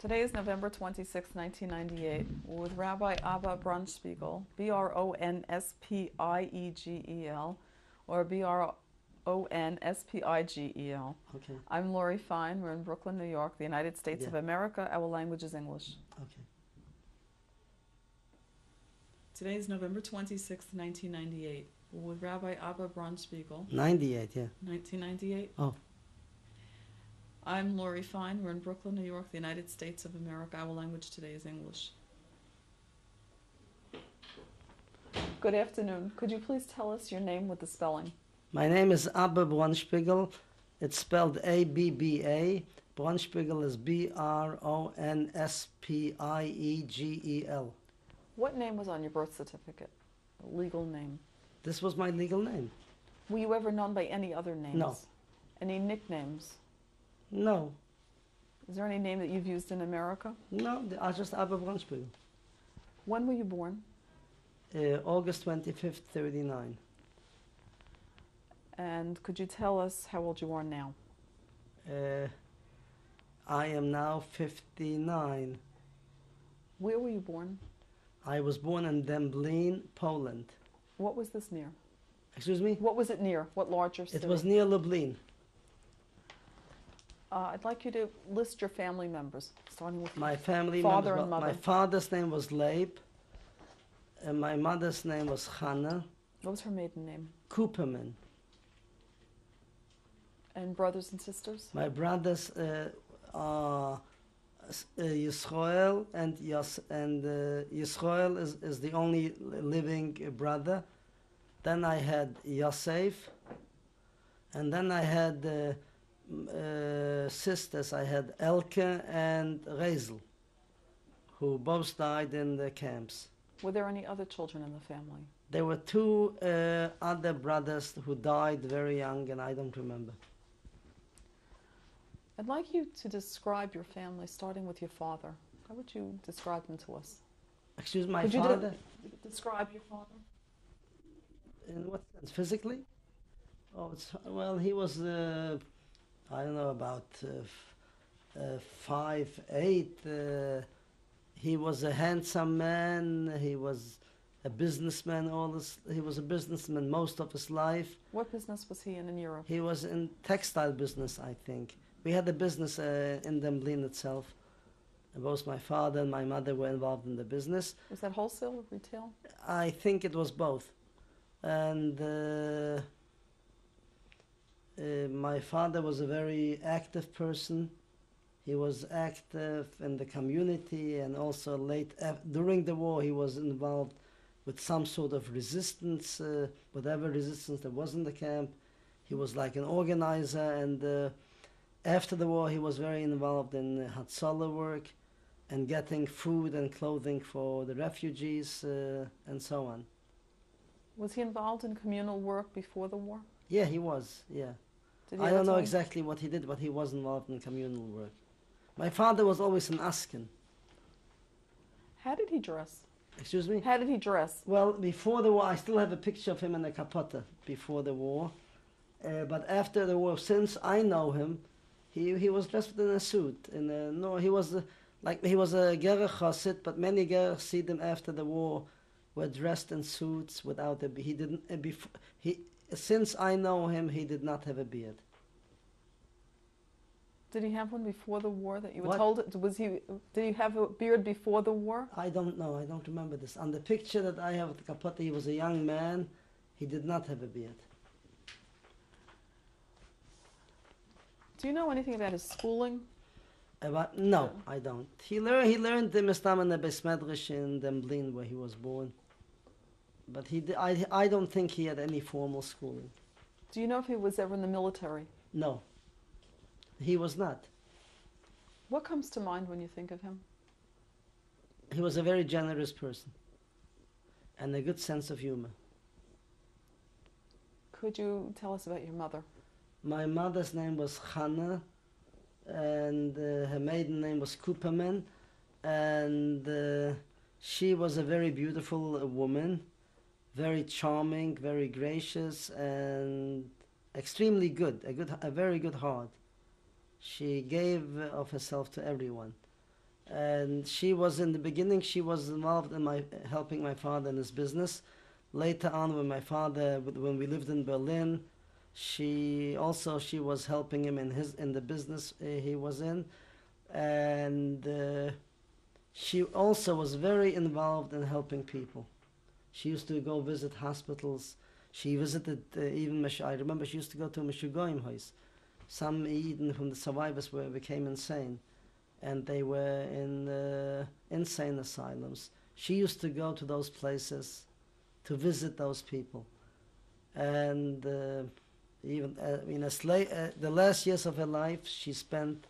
Today is November 26, 1998. With Rabbi Abba Bronspiegel, B R O N S P I E G E L, or B R O N S P I G E L. Okay, I'm Lori Fine. We're in Brooklyn, New York, the United States of America. Our language is English. okay. Today is November 26, 1998. With Rabbi Abba Bronspiegel, 98, yeah. 1998. Oh. I'm Lori Fine. We're in Brooklyn, New York, the United States of America. Our language today is English. Good afternoon. Could you please tell us your name with the spelling? My name is Abba Bronspiegel. It's spelled A B B A. Bronspiegel is B R O N S P I E G E L. What name was on your birth certificate? The legal name. This was my legal name. Were you ever known by any other names? No. Any nicknames? No, Is there any name that you've used in America? no, I just Abba Bronspiegel. When were you born? Uh, August 25th, 39. And could you tell us how old you are now? Uh, I am now 59. Where were you born? I was born in Demblin, Poland. What was this near? Excuse me? What was it near? What larger city? It was near Lublin. Uh, I'd like you to list your family members, starting with My family Father members, and mother. My father's name was Leib, and my mother's name was Hannah what was her maiden name? Cooperman. And brothers and sisters? My brothers uh, are uh, Yisrael, and Yas, and uh, Yisrael is, is the only living uh, brother. Then I had Yosef, and then I had uh, sisters. I had Elke and Rezel, who both died in the camps. Were there any other children in the family? There were two uh, other brothers who died very young, and I don't remember. I'd like you to describe your family, starting with your father. How would you describe him to us? Excuse my Could you do- father. Describe your father. In what sense? Physically? Oh, it's well. He was, uh, I don't know, about uh, uh, five eight. Uh, he was a handsome man. He was a businessman. All this. He was a businessman most of his life. What business was he in in Europe? He was in textile business, I think. We had a business uh, in Demblin itself. Both my father and my mother were involved in the business. Was that wholesale or retail? I think it was both. And uh, uh, my father was a very active person. He was active in the community and also late af- during the war he was involved with some sort of resistance, uh, whatever resistance there was in the camp. He was like an organizer and uh, after the war he was very involved in uh, Hatzalah work and getting food and clothing for the refugees uh, and so on. Was he involved in communal work before the war? Yeah, he was. Yeah, I don't know exactly what he did, but he was involved in communal work. My father was always an askin. How did he dress? Excuse me. How did he dress? Well, before the war, I still have a picture of him in a kapota before the war. Uh, but after the war, since I know him, he he was dressed in a suit. In a, no, he was uh like he was a gerech chassid, but many gerech chassidim after the war were dressed in suits without a he didn't uh, before he since I know him, he did not have a beard. Did he have one before the war that you were What? told? Was he? Did he have a beard before the war? I don't know. I don't remember this. On the picture that I have of the kapota, he was a young man. He did not have a beard. Do you know anything about his schooling? About, no. I don't. He learned he learned the Mistam and the Besmedrish in Demblin where he was born. But he I, I don't think he had any formal schooling. Do you know if he was ever in the military? No. He was not. What comes to mind when you think of him? He was a very generous person and a good sense of humor. Could you tell us about your mother? My mother's name was Hannah, and uh, her maiden name was Cooperman, and uh, she was a very beautiful uh, woman, very charming, very gracious, and extremely good. A good, a very good heart. She gave of herself to everyone, and she was in the beginning she was involved in my helping my father in his business later on when my father when we lived in berlin she also she was helping him in his in the business uh, he was in and uh, she also was very involved in helping people she used to go visit hospitals. She visited uh, even i remember she used to go to Meshugoyim house. Some Eden from the survivors were became insane and they were in uh, insane asylums. She used to go to those places to visit those people, and uh, even uh, in a sla- uh, the last years of her life she spent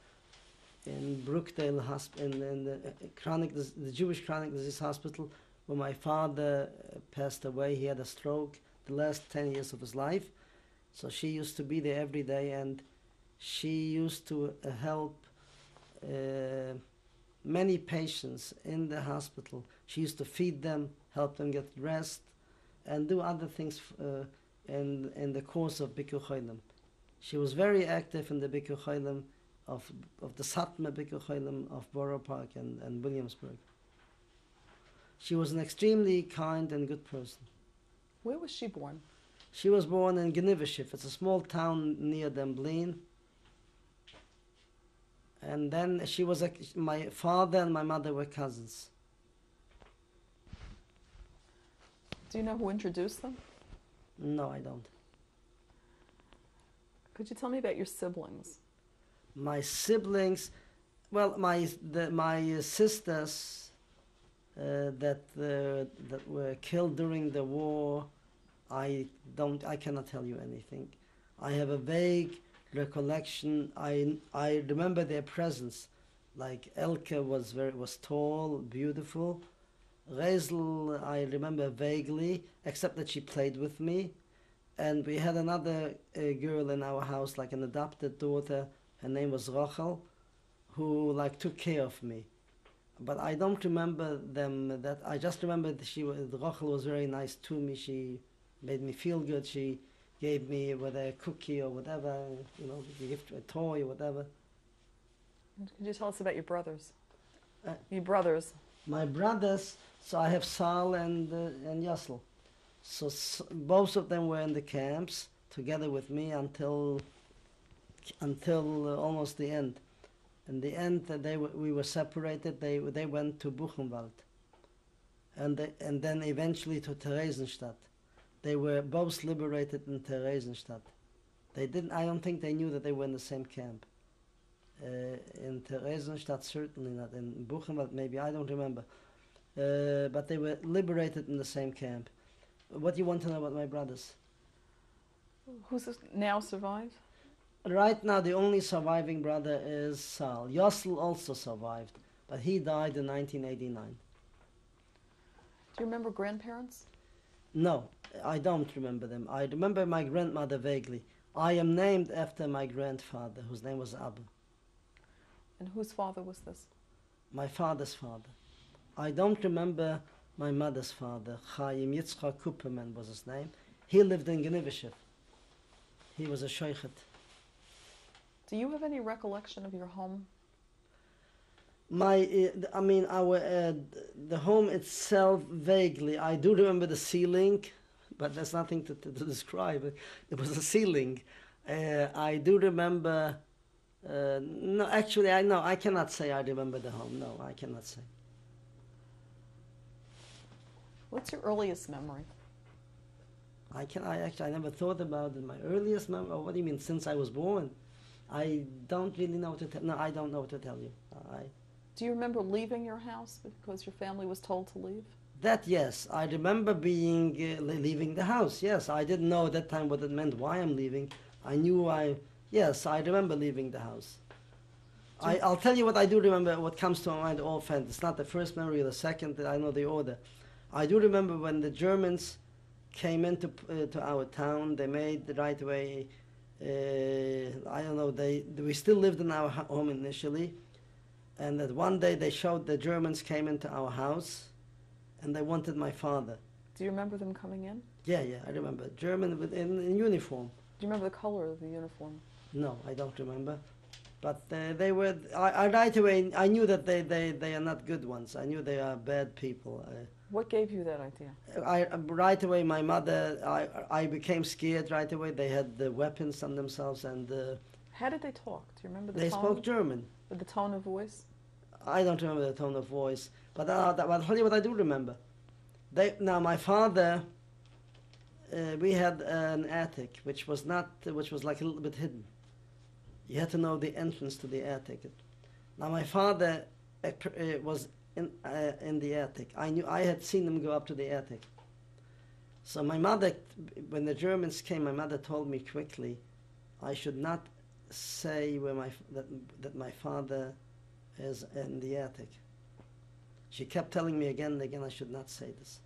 in Brookdale Hospital, in, in the uh, chronic, the Jewish chronic disease hospital, where my father uh, passed away. He had a stroke the last ten years of his life, so she used to be there every day, and she used to uh, help uh, many patients in the hospital. She used to feed them, help them get dressed, and do other things uh, in in the course of Bikur Cholim. She was very active in the Bikur Cholim of of the Satmar Bikur Cholim of Borough Park and, and Williamsburg. She was an extremely kind and good person. Where was she born? She was born in Gnivishif. It's a small town near Demblin. And then she was a, my father and my mother were cousins. Do you know who introduced them? No, I don't. Could you tell me about your siblings? My siblings, well, my the, my sisters that uh, that were killed during the war, I don't, I cannot tell you anything. I have a vague recollection. I I remember their presence. Like Elke was very was tall, beautiful. Rezel, I remember vaguely, except that she played with me. And we had another uh, girl in our house, like an adopted daughter. Her name was Rochel, who like took care of me. But I don't remember them. That I just remember that she was, Rachel was very nice to me. She made me feel good. She gave me whether a cookie or whatever, you know, a gift, a toy or whatever. Could you tell us about your brothers? Uh, your brothers. My brothers, so I have Sal and uh, and Yassel. So s- both of them were in the camps together with me until until uh, almost the end. In the end, uh, they we were separated. They they went to Buchenwald, and they, and then eventually to Theresienstadt. They were both liberated in Theresienstadt. They didn't. I don't think they knew that they were in the same camp. Uh, in Theresienstadt, certainly not. In Buchenwald, maybe I don't remember. Uh, but they were liberated in the same camp. What do you want to know about my brothers? Who's now survived? Right now, the only surviving brother is Sal. Yossel also survived, but he died in 1989. Do you remember grandparents? No, I don't remember them. I remember my grandmother vaguely. I am named after my grandfather, whose name was Abba, And whose father was this? my father's father. I don't remember my mother's father. Chaim Yitzchak Kupperman was his name. He lived in Gnivishif. He was a sheikhet. Do you have any recollection of your home? My, uh, I mean, our uh, the home itself vaguely. I do remember the ceiling, but there's nothing to, to, to describe. It was a ceiling. Uh, I do remember. Uh, no, actually, I no, I cannot say I remember the home. No, I cannot say. What's your earliest memory? I can. I actually, I never thought about it. My earliest memory. Oh, what do you mean? Since I was born, I don't really know what to tell. No, I don't know what to tell you. I. Do you remember leaving your house because your family was told to leave? That yes, I remember being uh, leaving the house. Yes, I didn't know at that time what it meant. Why I'm leaving? I knew I. Yes, I remember leaving the house. I, I'll tell you what I do remember. What comes to my mind offhand. It's not the first memory or the second. I know the order. I do remember when the Germans came into uh, to our town. They made the right way. Uh, I don't know. They we still lived in our home initially, and that one day they showed the Germans came into our house, and they wanted my father. Do you remember them coming in? Yeah, yeah, I remember. German with in, in uniform. Do you remember the color of the uniform? No, I don't remember. But uh, they were, I, I right away, I knew that they, they, they are not good ones. I knew they are bad people. What gave you that idea? I, right away, my mother, I, I became scared right away. They had the weapons on themselves and uh, How did they talk? Do you remember the they tone? spoke German. The tone of voice? I don't remember the tone of voice, but uh, that- you what I do remember. They, now, my father, uh, we had an attic which was not, which was like a little bit hidden. You had to know the entrance to the attic. Now, my father uh, uh, was in uh, in the attic. I knew I had seen him go up to the attic. So my mother, when the Germans came, my mother told me quickly, I should not say where my that that my father is in the attic. She kept telling me again and again I should not say this.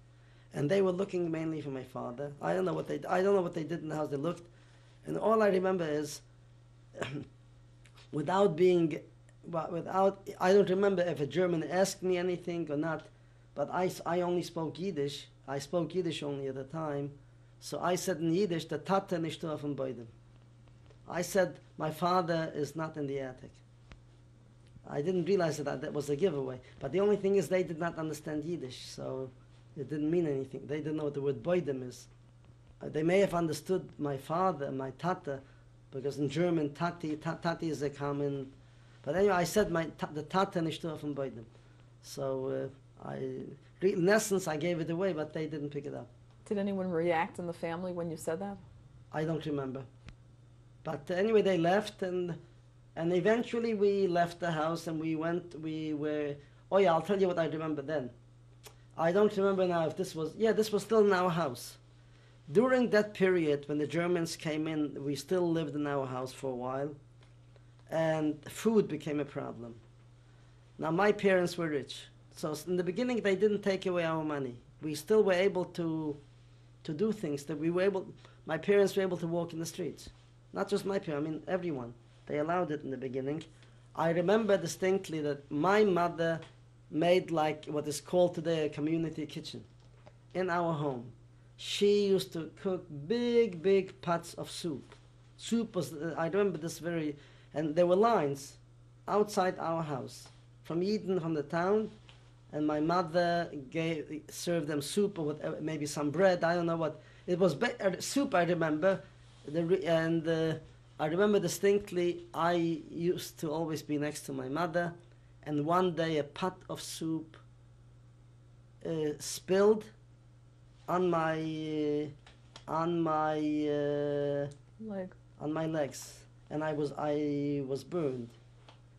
And they were looking mainly for my father. I don't know what they I don't know what they did and how they looked. And all I remember is without being well, without I don't remember if a German asked me anything or not, but I, I only spoke Yiddish. I spoke Yiddish only at the time. So I said in Yiddish, the Tate nicht auf dem Boden. I said, my father is not in the attic. I didn't realize that that was a giveaway. But the only thing is they did not understand Yiddish, so it didn't mean anything. They didn't know what the word boidem is. Uh, they may have understood my father, my tata, because in German, tati, ta, tati is a common... But anyway, I said my the tata nicht auf dem boidem. So uh, I, in essence, I gave it away, but they didn't pick it up. Did anyone react in the family when you said that? I don't remember. But anyway, they left, and and eventually we left the house, and we went. We were. Oh yeah, I'll tell you what I remember then. I don't remember now if this was. Yeah, this was still in our house. During that period, when the Germans came in, we still lived in our house for a while, and food became a problem. Now my parents were rich, so in the beginning they didn't take away our money. We still were able to to do things that we were able my parents were able to walk in the streets. Not just my parents, I mean everyone. They allowed it in the beginning. I remember distinctly that my mother made like what is called today a community kitchen in our home. She used to cook big, big pots of soup. Soup was, uh, I remember this very, and there were lines outside our house from Eden, from the town, and my mother gave, served them soup or whatever, maybe some bread, I don't know what. It was ba- uh, soup, I remember, the and uh, I remember distinctly I used to always be next to my mother, and one day a pot of soup uh, spilled on my uh, on my uh, Like, on my legs, and I was I was burned,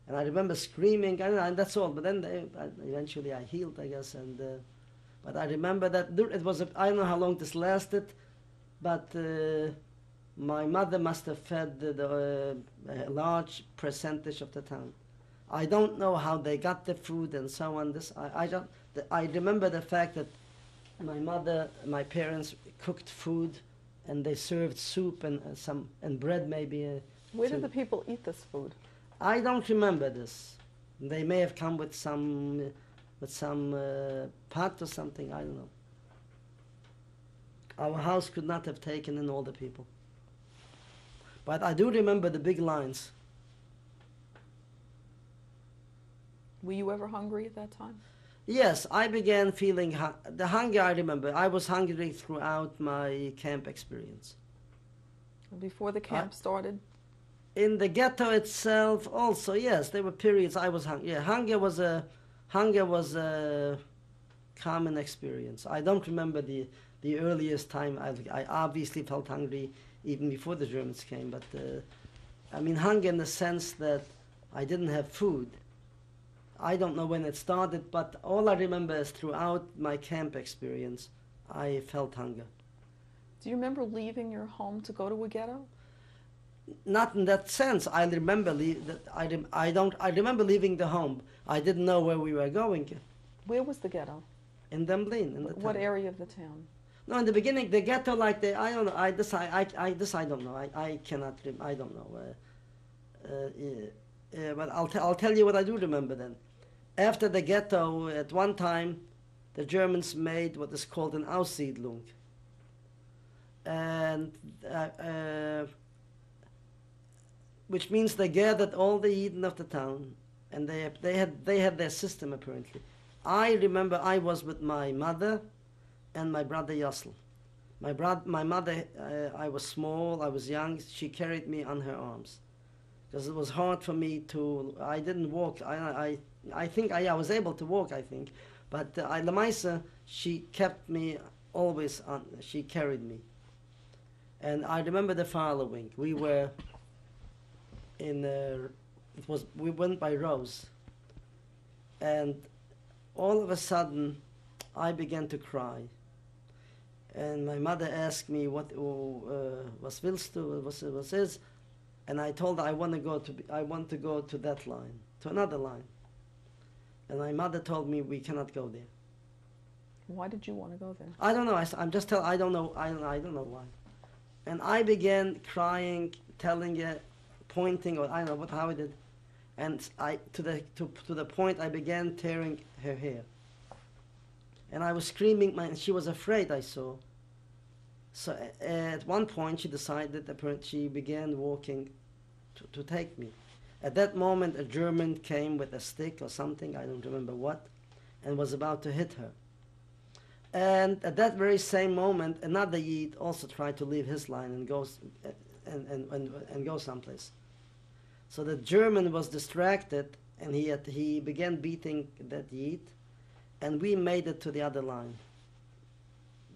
and I remember screaming, and, and that's all. But then they, I, eventually I healed, I guess, and uh, but I remember that it was I don't know how long this lasted, but uh, my mother must have fed the, the, uh, a large percentage of the town. I don't know how they got the food and so on. This I I don't. The, I remember the fact that my mother, my parents cooked food, and they served soup and uh, some and bread maybe. Where did the people eat this food? I don't remember this. They may have come with some with some uh, pot or something. I don't know. Our house could not have taken in all the people. But I do remember the big lines. Were you ever hungry at that time? Yes, I began feeling hu- the hunger. I remember I was hungry throughout my camp experience. Before the camp started? In the ghetto itself also yes there were periods i was hungry yeah hunger was a hunger was a common experience. I don't remember the the earliest time i i obviously felt hungry even before the germans came but uh, i mean hunger in the sense that i didn't have food. I don't know when it started but all i remember is throughout my camp experience i felt hunger. Do you remember leaving your home to go to a ghetto? Not in that sense. I remember that I, rem- I don't. I remember leaving the home. I didn't know where we were going. Where was the ghetto? In Demblin, in the What town. area of the town? No, in the beginning, the ghetto, like the I don't know. I this I I, I this I don't know. I, I cannot. Rem- I don't know. Uh, uh, uh, but I'll t- I'll tell you what I do remember then. After the ghetto, at one time, the Germans made what is called an Aussiedlung. And uh, uh, which means they gathered all the Eden of the town, and they they had they had their system apparently. I remember I was with my mother and my brother Yossel. My brother, my mother, uh, I was small, I was young. She carried me on her arms because it was hard for me to. I didn't walk. I I I think I, I was able to walk. I think, but uh, I, Lamaisa, she kept me always on. She carried me. And I remember the following: we were in. Uh, it was we went by rows, and all of a sudden, I began to cry. And my mother asked me what uh, was willst du, was was is, and I told her I want to go to I want to go to that line, to another line. And my mother told me we cannot go there. Why did you want to go there? I don't know. I, am just tell. I don't know. I don't. I don't know why. And I began crying, telling her, pointing, or I don't know what how I did, and I to the to, to the point I began tearing her hair. And I was screaming. And she was afraid. I saw. So at one point she decided. Apparently she began walking, to, to take me. At that moment, a German came with a stick or something. I don't remember what, and was about to hit her. And at that very same moment, another Yid also tried to leave his line and go, and, and, and, and go someplace. So the German was distracted and he, had, he began beating that Yid, and we made it to the other line.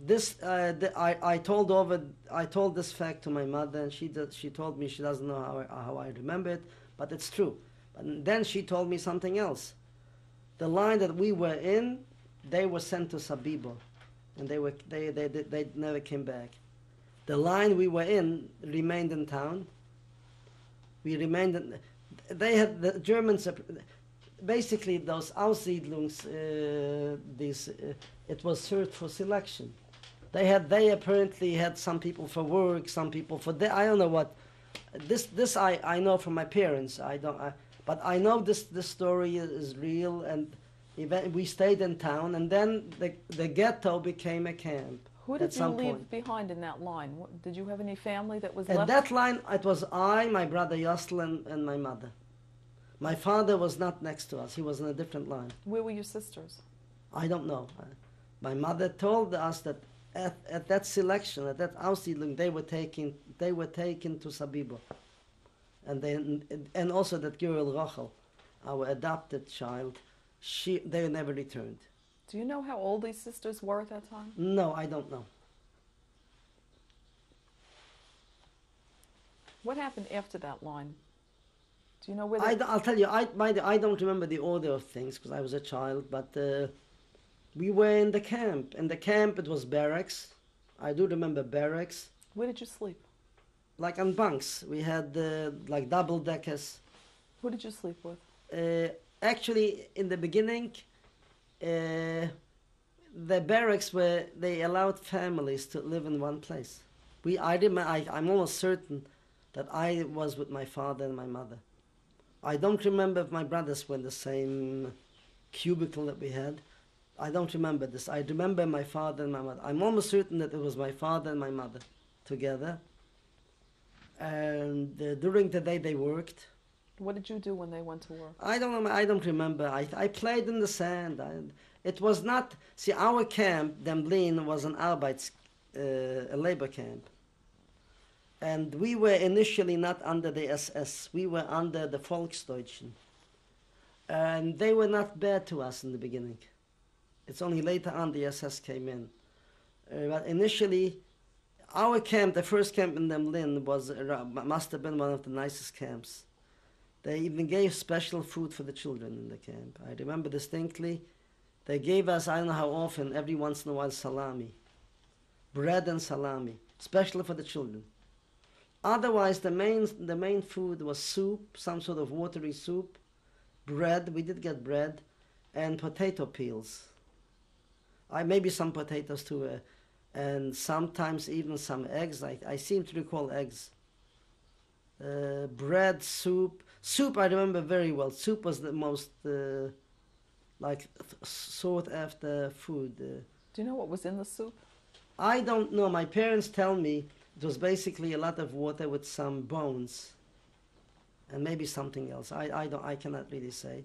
This uh, the, I, I told over I told this fact to my mother and she did, she told me she doesn't know how I, how I remember it but it's true. And then she told me something else. The line that we were in, they were sent to Sobibor and they, were, they, they, they, they never came back. The line we were in remained in town. We remained in, they had, the Germans, basically those Aussiedlungs, uh, uh, it was served for selection. They had, they apparently had some people for work, some people for, the, I don't know what. This, this I, I know from my parents. I don't, I, but I know this, this story is, real and we stayed in town, and then the, the ghetto became a camp. Who did at you leave point. behind in that line? What, did you have any family that was At left? that line, it was I, my brother Yosel, and, my mother. My father was not next to us; he was in a different line. Where were your sisters? I don't know. Uh, My mother told us that at, at that selection, at that Aussiedlung, they were taken they were taken to Sobibor, and then and also that girl Rachel, our adopted child, she they never returned. Do you know how old these sisters were at that time? No, I don't know. What happened after that line? Do you know where I, will tell you, I, my, I don't remember the order of things because I was a child, but uh, we were in the camp. In the camp, it was barracks. I do remember barracks, where did you sleep? like on bunks. We had uh, like double deckers. Who did you sleep with? Uh, actually, in the beginning, uh, the barracks where they allowed families to live in one place. We, I, I, I'm almost certain that I was with my father and my mother. I don't remember if my brothers were in the same cubicle that we had. I don't remember this. I remember my father and my mother. I'm almost certain that it was my father and my mother together. And uh, during the day they worked. What did you do when they went to work? I don't. I don't remember. I, I played in the sand. I, it was not. See, our camp, Demblin, was an Arbeits, uh, a labor camp. And we were initially not under the SS. We were under the Volksdeutschen. And they were not bad to us in the beginning. It's only later on the SS came in. Uh, but initially, our camp, the first camp in Demblin, was uh, must have been one of the nicest camps. They even gave special food for the children in the camp. I remember distinctly. They gave us, I don't know how often, every once in a while, salami. Bread and salami, especially for the children. Otherwise, the main, the main food was soup, some sort of watery soup, bread, we did get bread, and potato peels. I, maybe some potatoes too, uh, and sometimes even some eggs. I, I seem to recall eggs. Uh, bread, soup. Soup I remember very well. Soup was the most uh, like sought after food. Uh, Do you know what was in the soup? I don't know. My parents tell me it was basically a lot of water with some bones. and maybe something else. I, I don't I cannot really say.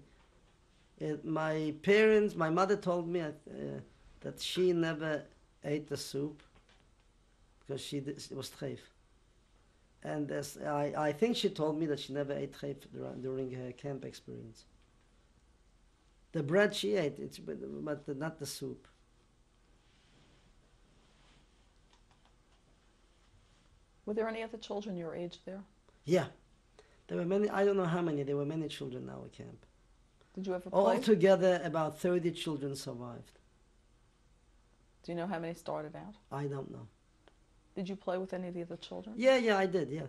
It, my parents, my mother told me uh, that she never ate the soup because she it was treif. And as I, I think she told me that she never ate treif during, her camp experience. The bread she ate, it's, but, but not the soup. Were there any other children your age there? Yeah, there were many. I don't know how many. There were many children in our camp. Did you ever play? Altogether, about thirty children survived. Do you know how many started out? I don't know. Did you play with any of the other children? Yeah, yeah, I did. Yeah,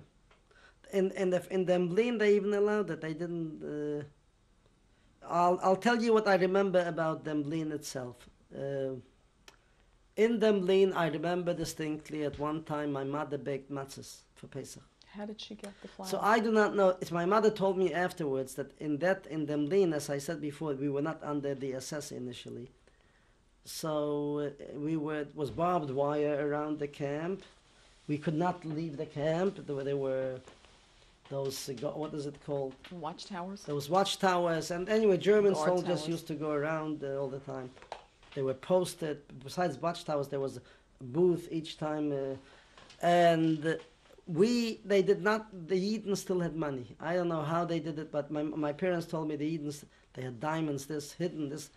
in in the in Demblin they even allowed it. They didn't. Uh, I'll I'll tell you what I remember about Demblin itself. Uh, in Demblin, I remember distinctly at one time my mother baked matzahs for Pesach. How did she get the flour? So I do not know. It's my mother told me afterwards that in that in Demblin, as I said before, we were not under the SS initially. So uh, we were it was barbed wire around the camp. We could not leave the camp. There were, there were those uh, what is it called? Watchtowers? Those watchtowers, and anyway, German Guard soldiers towers. used to go around uh, all the time. They were posted. Besides watchtowers, there was a booth each time, uh, and we they did not. The Eden still had money. I don't know how they did it, but my my parents told me the Edens they had diamonds, this hidden, this.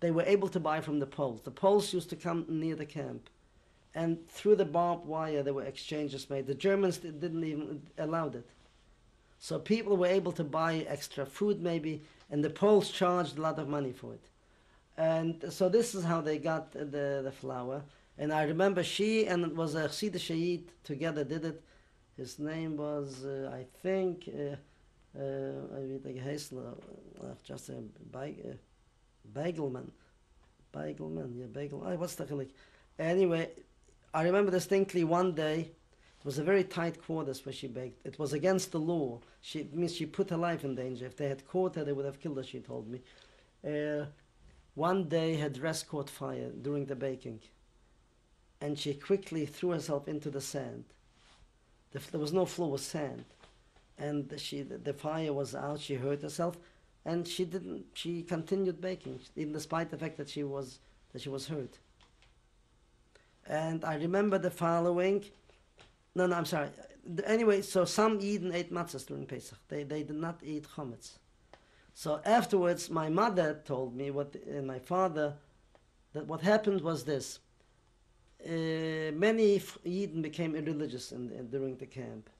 They were able to buy from the Poles. The Poles used to come near the camp, and through the barbed wire there were exchanges made. The Germans didn't even allow it. So people were able to buy extra food maybe, and the Poles charged a lot of money for it. And so this is how they got the, the flour. And I remember she and it was a Chassid Shahid together did it. His name was, uh, I think, uh, uh, I niet, Heisler, uh, just a uh, Beigelman. Beigelman, yeah, Beigel. I what's the like? Anyway, I remember distinctly one day, it was a very tight quarters where she baked. It was against the law. She it means she put her life in danger. If they had caught her, they would have killed her. She told me. Uh, one day her dress caught fire during the baking, and she quickly threw herself into the sand. The, there was no floor, was sand, and she the fire was out. She hurt herself, and she didn't. She continued baking, even despite the fact that she was that she was hurt. And I remember the following. No, no, I'm sorry. Anyway, so some Eden ate matzahs during Pesach. They they did not eat chametz. So afterwards, my mother told me what, and my father, that what happened was this. Uh, many Yidden became irreligious in, in, during the camp.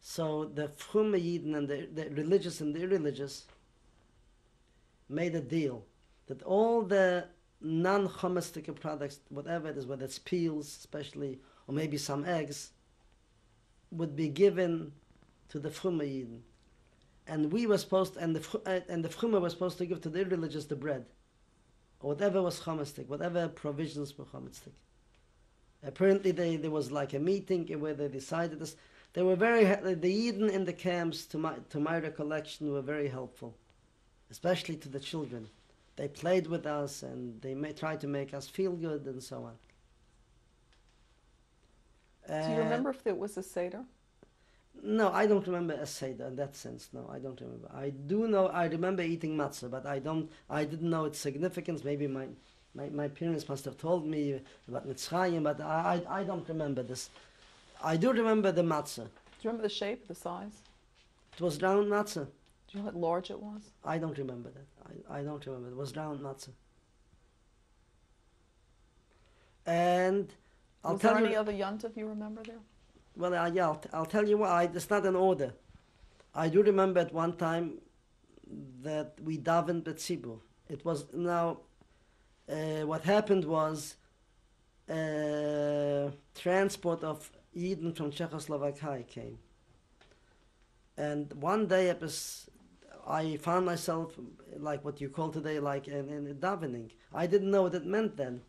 So the Frumme Yidden and the, the religious and the irreligious made a deal that all the non-chomistic products, whatever it is, whether it's peels especially, or maybe some eggs, would be given to the Frumme Yidden and we were supposed and the uh, and the fruma was supposed to give to the religious the bread, or whatever was chomistic, whatever provisions were chomistic. Apparently, they, there was like a meeting where they decided this. They were very the Eden in the camps, to my to my recollection, were very helpful, especially to the children. They played with us and they may try to make us feel good and so on. Do you Uh, remember if there was a Seder? no, I don't remember a seder in that sense. No, I don't remember. I do know. I remember eating matzah, but I don't. I didn't know its significance. Maybe my my, my parents must have told me about Mitzrayim, but I, I I don't remember this. I do remember the matzah. Do you remember the shape, the size? It was round matzah. Do you know how large it was? I don't remember that. I, I don't remember. It was round matzah. And I'll was tell there you. any other yontif you remember there? Well, uh, yeah, I'll, t- I'll tell you why. It's not an order. I do remember at one time that we davened at. It was now. Uh, what happened was uh, transport of Eden from Czechoslovakia came, and one day it was. I found myself like what you call today, like in, in davening. I didn't know what it meant then.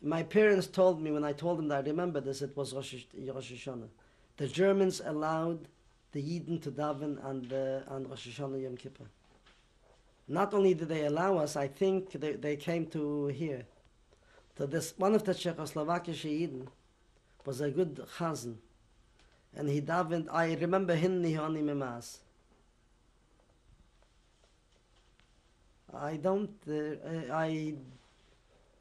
My parents told me when I told them that I remember this, it was Rosh, Hashanah. The Germans allowed the Yidden to daven on, the, Rosh Hashanah Yom Kippur. Not only did they allow us, I think they, they came to here. So this one of the Czechoslovakian Yidden was a good chazan, and he davened. I remember Hineni He'ani Mimaas. I don't. Uh, I,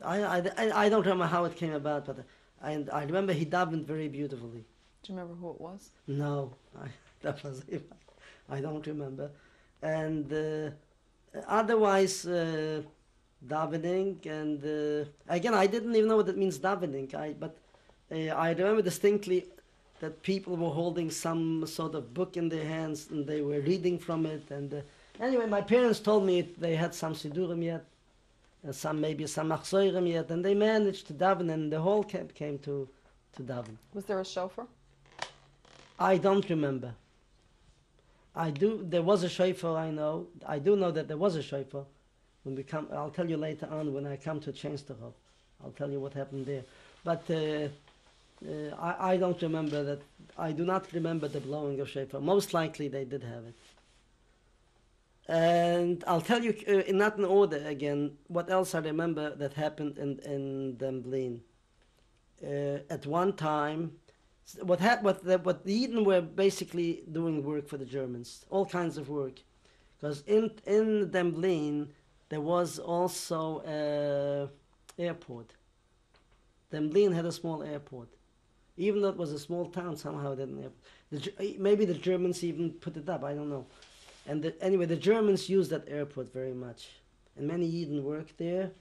I, I, I- don't remember how it came about, but I, I remember he davened very beautifully. Do you remember who it was? No, I, that was I don't remember. And uh, otherwise, uh, davening and uh, again, I didn't even know what it means davening. I but uh, I remember distinctly that people were holding some sort of book in their hands and they were reading from it. And uh, anyway, my parents told me they had some sidurim yet, and some maybe some machzorim yet, and they managed to daven, and the whole camp came to to daven. Was there a shofar? I don't remember. I do. There was a shofar. I know. I do know that there was a shofar. When we come, I'll tell you later on when I come to hub. I'll tell you what happened there. But uh, uh, I, I don't remember that. I do not remember the blowing of shofar. Most likely they did have it. And I'll tell you, uh, not in order again, what else I remember that happened in in Demblin. Uh, at one time, what hap- what the, what the Eden were basically doing work for the Germans, all kinds of work, because in in Demblin there was also a airport. Demblin had a small airport, even though it was a small town. Somehow it an airport. The, maybe the Germans even put it up. I don't know. And the, anyway, the Germans used that airport very much, and many Eden worked there.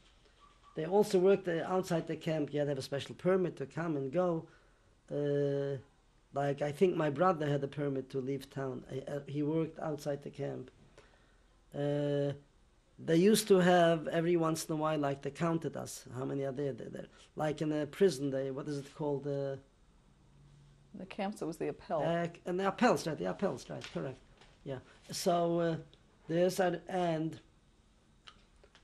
They also worked uh, outside the camp. You had to have a special permit to come and go. Uh, like I think my brother had a permit to leave town. Uh, uh, he worked outside the camp. Uh, they used to have every once in a while, like they counted us. How many are there? There. Like in a prison, they what is it called? Uh, The camps, it was the appel. uh, and the appels, right? The appels, right? Correct. Yeah. So uh, there's an and.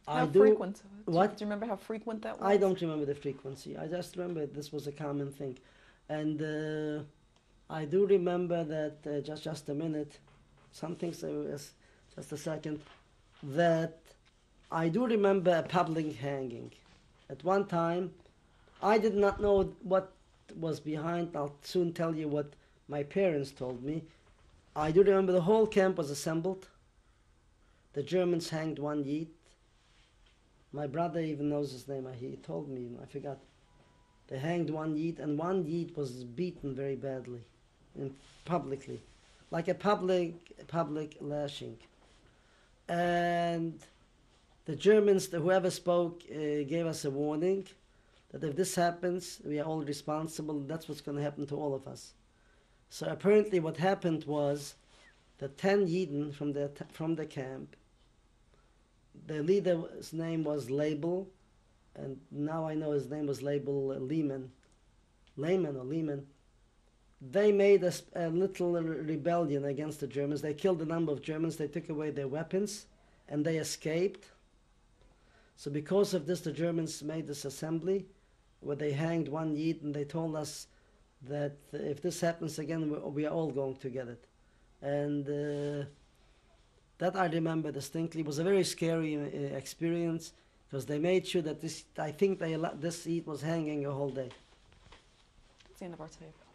how I do. frequent? Do you- what? Do you remember how frequent that was? I don't remember the frequency. I just remember this was a common thing, and uh, I do remember that uh, just just a minute, something so there was just a second, that I do remember a public hanging. At one time, I did not know what was behind. I'll soon tell you what my parents told me. I do remember the whole camp was assembled. The Germans hanged one Yid. My brother even knows his name. He told me, I forgot. They hanged one Yid, and one Yid was beaten very badly, in publicly, like a public public lashing. And the Germans, whoever spoke, uh, gave us a warning that if this happens, we are all responsible. That's what's going to happen to all of us. So apparently, what happened was the ten Yidden from the from the camp the leader's name was Label, and now I know his name was Label uh, Lehman, Lehman or Lehman. They made a, a little rebellion against the Germans. They killed a number of Germans. They took away their weapons, and they escaped. So because of this, the Germans made this assembly, where they hanged one Yid, and they told us that if this happens again, we, are all going to get it. And uh, that I remember distinctly. It was a very scary uh, experience because they made sure that this. I think they this seat was hanging a whole day. It's the end of our tape.